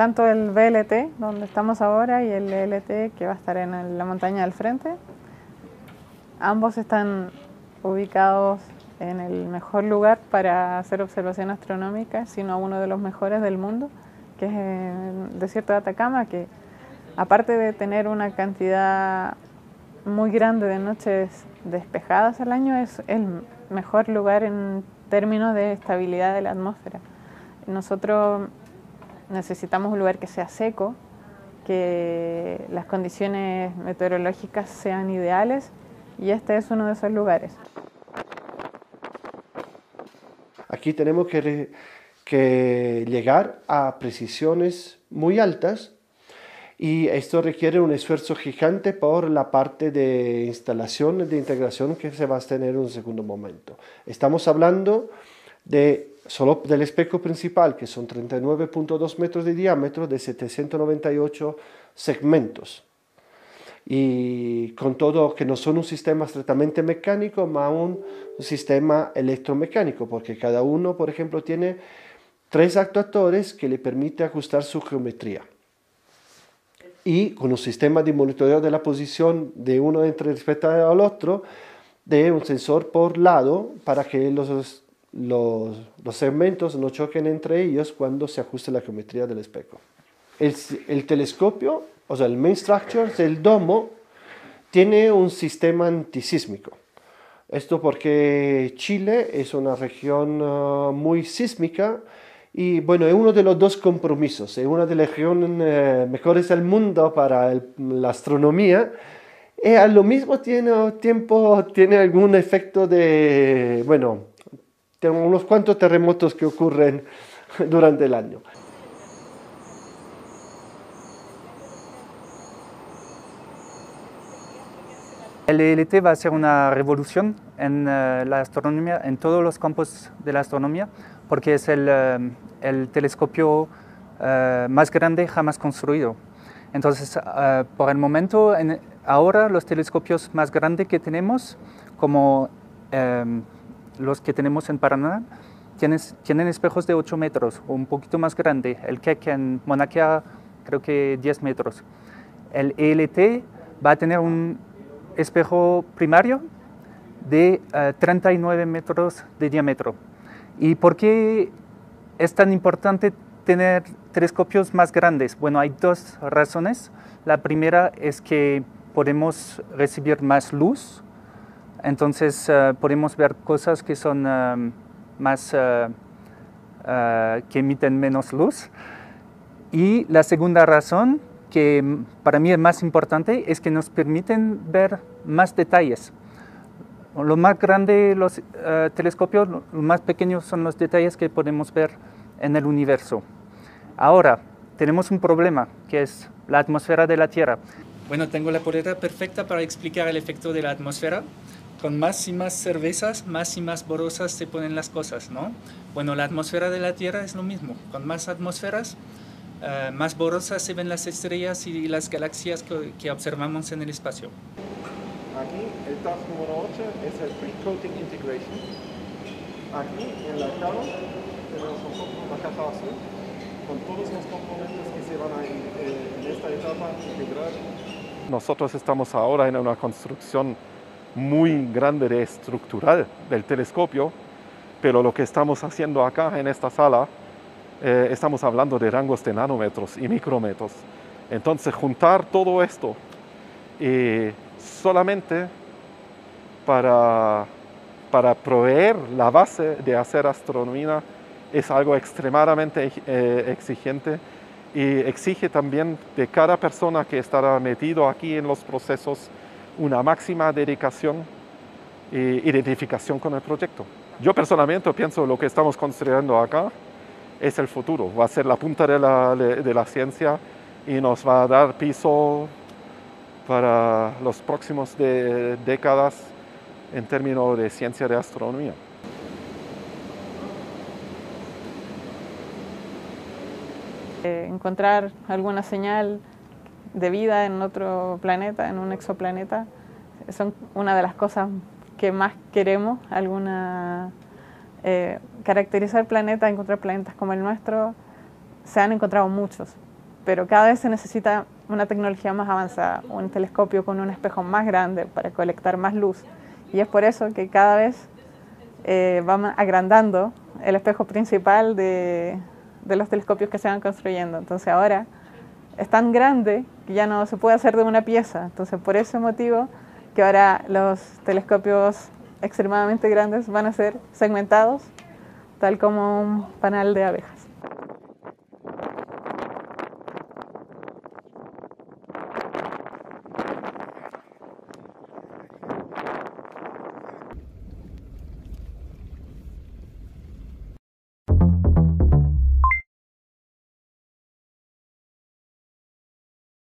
tanto el BLT, donde estamos ahora, y el LT, que va a estar en la montaña del frente. Ambos están ubicados en el mejor lugar para hacer observación astronómica, sino uno de los mejores del mundo, que es el desierto de Atacama, que aparte de tener una cantidad muy grande de noches despejadas al año, es el mejor lugar en términos de estabilidad de la atmósfera. Nosotros necesitamos un lugar que sea seco, que las condiciones meteorológicas sean ideales y este es uno de esos lugares. Aquí tenemos que, que llegar a precisiones muy altas y esto requiere un esfuerzo gigante por la parte de instalación, de integración que se va a tener en un segundo momento. Estamos hablando de solo del espejo principal, que son 39.2 metros de diámetro, de 798 segmentos. Y con todo que no son un sistema estrictamente mecánico, más un, sistema electromecánico, porque cada uno, por ejemplo, tiene tres actuadores que le permite ajustar su geometría y con un sistema de monitoreo de la posición de uno entre respecto al otro, de un sensor por lado para que los, los, los, segmentos no choquen entre ellos cuando se ajuste la geometría del espejo. El, el telescopio, o sea, el main structure del domo, tiene un sistema antisísmico. Esto porque Chile es una región uh, muy sísmica y bueno, es uno de los dos compromisos, es una de las regiones eh, mejores del mundo para la astronomía y al lo mismo tiene, tiempo tiene algún efecto de, bueno, tengo unos cuantos terremotos que ocurren durante el año. El ELT va a ser una revolución en eh, la astronomía, en todos los campos de la astronomía, porque es el, eh, el telescopio eh, más grande jamás construido. Entonces, por el momento, ahora los telescopios más grandes que tenemos, como los que tenemos en Paraná, tienen, tienen, espejos de 8 metros o un poquito más grande. El Keck en Monaquia creo que 10 metros. El ELT va a tener un espejo primario de 39 metros de diámetro. ¿Y por qué es tan importante tener telescopios más grandes? Bueno, hay dos razones. La primera es que podemos recibir más luz, entonces uh, podemos ver cosas que son uh, más, uh, que emiten menos luz. Y la segunda razón, que para mí es más importante, es que nos permiten ver más detalles. Lo más grande los telescopios, lo más pequeños son los detalles que podemos ver en el universo. Ahora, tenemos un problema, que es la atmósfera de la Tierra. Bueno, tengo la poleta perfecta para explicar el efecto de la atmósfera. Con más y más cervezas, más y más borrosas se ponen las cosas, ¿no? Bueno, la atmósfera de la Tierra es lo mismo. Con más atmósferas, uh, más borrosas se ven las estrellas y las galaxias que, que observamos en el espacio. Aquí el task número 8 es el pre-coating integration. Aquí en la cama tenemos nosotros la caja azul con todos los componentes que se van a eh, en esta etapa integrar. Nosotros estamos ahora en una construcción muy grande de estructural del telescopio, pero lo que estamos haciendo acá en esta sala, eh, estamos hablando de rangos de nanómetros y micrómetros. Entonces juntar todo esto y solamente para, para proveer la base de hacer astronomía es algo extremadamente eh, exigente y exige también de cada persona que estará metido aquí en los procesos una máxima dedicación e identificación con el proyecto. Yo personalmente pienso lo que estamos construyendo acá es el futuro, va a ser la punta de la, de la ciencia y nos va a dar piso para los próximos décadas en términos de ciencia de astronomía. Eh, encontrar alguna señal de vida en otro planeta, en un exoplaneta, son una de las cosas que más queremos, alguna eh, caracterizar planeta, encontrar planetas como el nuestro, se han encontrado muchos, pero cada vez se necesita una tecnología más avanzada, un telescopio con un espejo más grande para colectar más luz. Y es por eso que cada vez eh, vamos agrandando el espejo principal de, de los telescopios que se van construyendo. Entonces ahora es tan grande que ya no se puede hacer de una pieza. Entonces por ese motivo que ahora los telescopios extremadamente grandes van a ser segmentados tal como un panal de abejas.